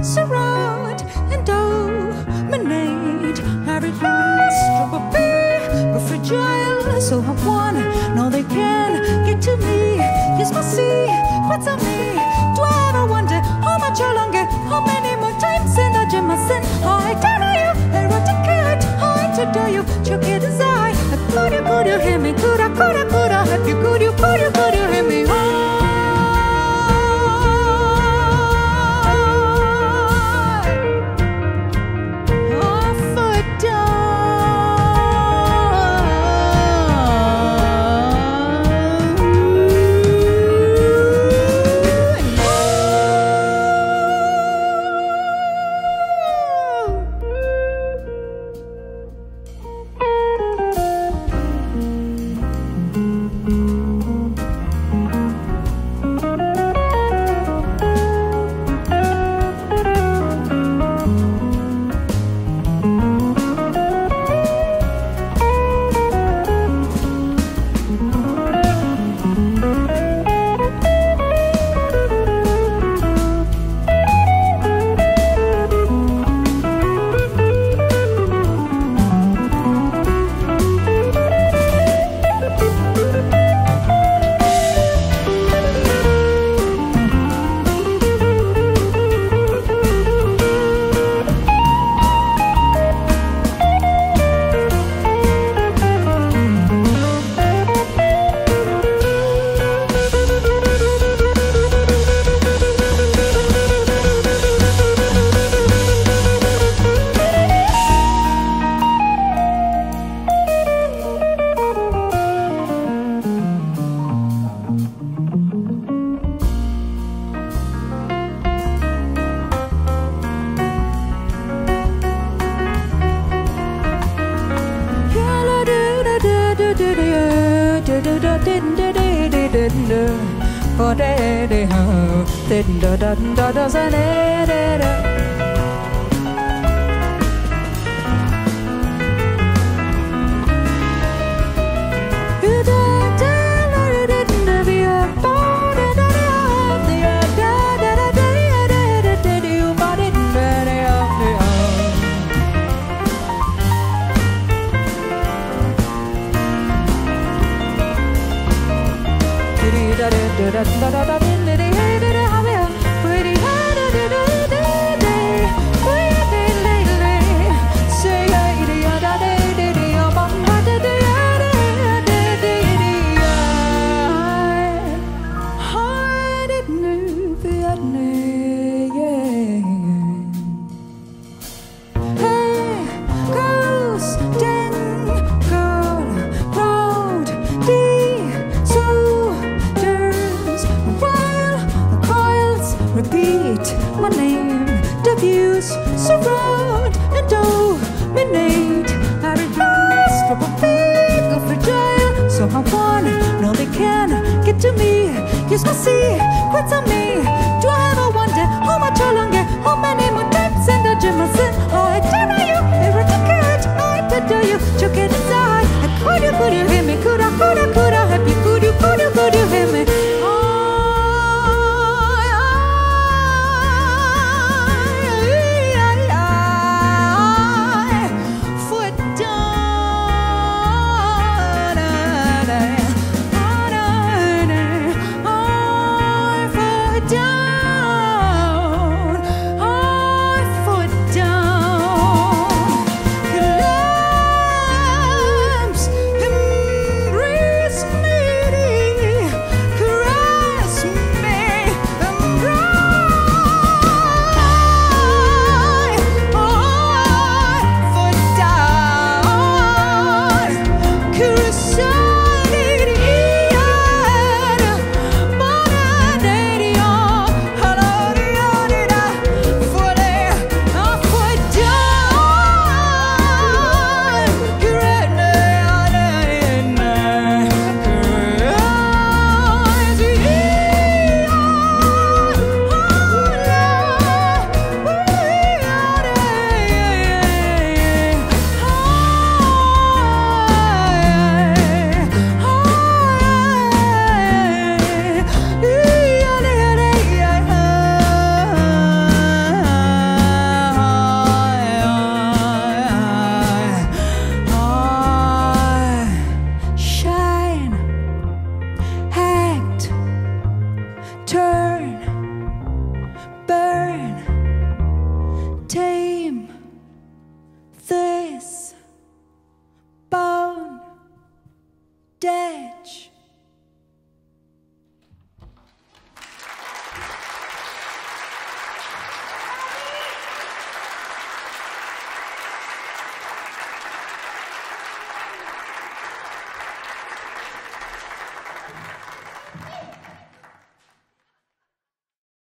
surround and dominate every stroke of being, but fragile, so I want. No, they can get to me. Yes, we'll see what's on me. Do I ever wonder how much longer, how many more times, and I dream my sin? I dare da din da di di din da ha din da da da da da da da da da da Yes, I want No beginner get to me to see what's on me. Do I ever wonder how much or longer, how many more times and the gems? I dream myself? Oh, I tell you, eradicate, I tell you, choke it inside. Could you, could you